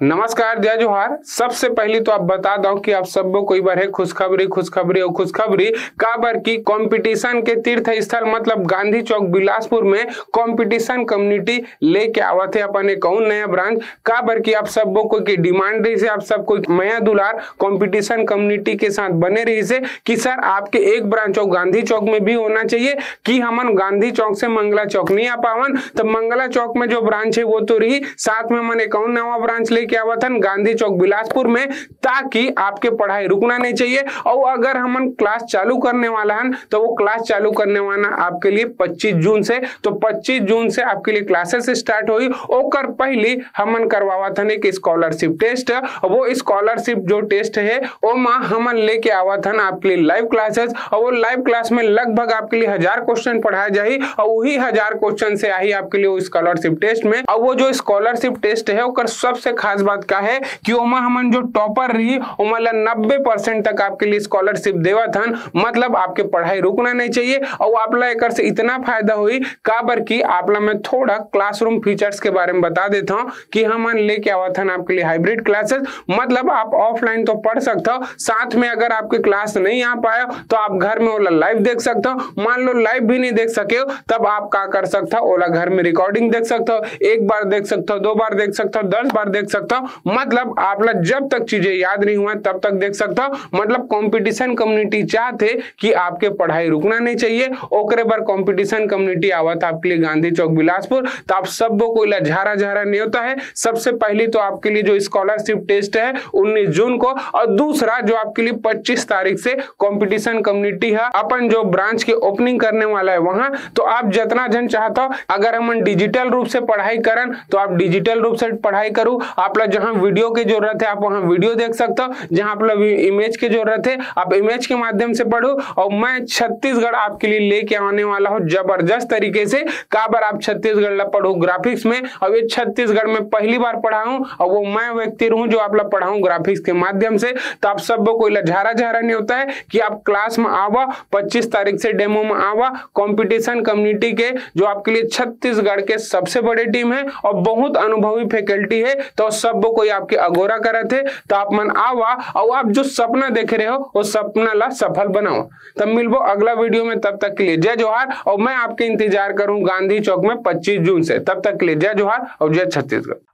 नमस्कार, जय जोहार। सबसे पहले तो आप बता दो कि आप सबको कोई बार है खुशखबरी खुशखबरी और खुशखबरी। काबर की कंपटीशन के तीर्थ स्थल मतलब गांधी चौक, बिलासपुर में कंपटीशन कम्युनिटी लेके आवा थे अपन एक और नया ब्रांच काबर की आप सबको की डिमांड रही से, आप सबको मया दुलार कंपटीशन कम्युनिटी के साथ बने रही से कि सर आपके एक ब्रांच और गांधी चौक में भी होना चाहिए कि हमन गांधी चौक से मंगला चौक नहीं आ पावन। तो मंगला चौक में जो ब्रांच है वो तो रही, साथ में हमने एक और नवा ब्रांच ले क्या वतन गांधी चौक बिलासपुर में, ताकि आपके पढ़ाई रुकना नहीं चाहिए। और अगर हम क्लास चालू करने वाला है तो वो क्लास चालू करने वाला आपके लिए 25 जून से तो 25 जून से आपके लिए क्लासेस स्टार्ट हुई। ओकर पहले हमन करवावा था एक स्कॉलरशिप टेस्ट वो स्कॉलरशिप जो टेस्ट है वो माँ हमन लेके आवा था आपके लिए लाइव क्लासेस और वो लाइव क्लास में लगभग आपके लिए हज़ार क्वेश्चन पढ़ाया जाए। और वही हज़ार क्वेश्चन से आई आपके लिए स्कॉलरशिप टेस्ट में। और वो जो स्कॉलरशिप टेस्ट है सबसे खास खास बात का है कि ओमा हमन जो टॉपर रही ओमला नब्बे परसेंट तक आपके लिए स्कॉलरशिप देवा था मतलब आपके पढ़ाई रुकना नहीं चाहिए और आपला एक से इतना फ़ायदा हुई काबर की आपला मैं थोड़ा क्लासरूम फीचर्स के बारे में बता देता हूँ कि हमन लेके आवा था आपके लिए हाइब्रिड क्लासेस मतलब आप ऑफलाइन तो पढ़ सकते हो, साथ में अगर आपके क्लास नहीं आ पाया तो आप घर में ओला लाइव देख सकते हो। मान लो लाइव भी नहीं देख सके तब आप क्या कर सकते हो, ओला घर में रिकॉर्डिंग देख सकते हो, एक बार देख सकते हो, दो बार देख सकते हो, दस बार देख सकते हो। मतलब आप जब तक चीज़ें याद नहीं हुआ तब तक देख सकता हूँ। मतलब कंपटीशन कम्युनिटी चाहते कि आपके पढ़ाई रुकना नहीं चाहिए। ओकरे बार कंपटीशन कम्युनिटी आवत आपके लिए गांधी चौक, बिलासपुर। तो आप सबको कोई झारा झारा नहीं होता है। सबसे पहले तो आपके लिए जो स्कॉलरशिप टेस्ट है, उन्नीस जून को। और दूसरा जो आपके लिए पच्चीस तारीख से कॉम्पिटिशन कम्युनिटी है, अपन जो ब्रांच के ओपनिंग करने वाला है वहाँ। तो आप जितना जन चाहता अगर हम डिजिटल रूप से पढ़ाई करन तो आप डिजिटल रूप से पढ़ाई करूँ। आप जहाँ वीडियो की ज़रूरत है, आप वहाँ वीडियो देख सकते हो। जहाँ आप लोग इमेज की ज़रूरत है, आप इमेज के माध्यम से पढ़ो। और मैं छत्तीसगढ़ आपके लिए लेके आने वाला हूँ ज़बरदस्त तरीके से। काबर आप छत्तीसगढ़ पढ़ो ग्राफिक्स में? और ये छत्तीसगढ़ में पहली बार पढ़ा हूँ, और वो मैं व्यक्ति रहूँ जो आप लोग पढ़ाऊँ ग्राफिक्स के माध्यम से। तो आप सब कोई झारा झारा नहीं होता है कि आप क्लास में आवा, पच्चीस तारीख से डेमो में आवा। कॉम्पिटिशन कम्युनिटी के, जो आपके लिए छत्तीसगढ़ के सबसे बड़े टीम है, और बहुत अनुभवी फैकल्टी है तो सब कोई आपके अगोरा करे थे तो आप मन आवा, और आप जो सपना देख रहे हो, वो सपना ला सफल बनाओ। तब मिलबो अगला वीडियो में, तब तक के लिए जय जोहार, और मैं आपके इंतज़ार करूँ गांधी चौक में 25 जून से। तब तक के लिए जय जोहार, और जय छत्तीसगढ़।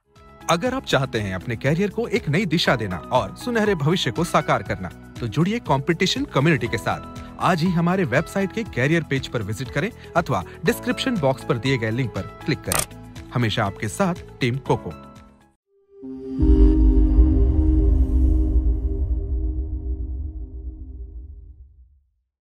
अगर आप चाहते हैं अपने कैरियर को एक नई दिशा देना, और सुनहरे भविष्य को साकार करना तो जुड़िए कंपटीशन कम्युनिटी के साथ। आज ही हमारे वेबसाइट के कैरियर पेज पर विज़िट करें, अथवा डिस्क्रिप्शन बॉक्स पर दिए गए लिंक पर क्लिक करें। हमेशा आपके साथ टीम कोको।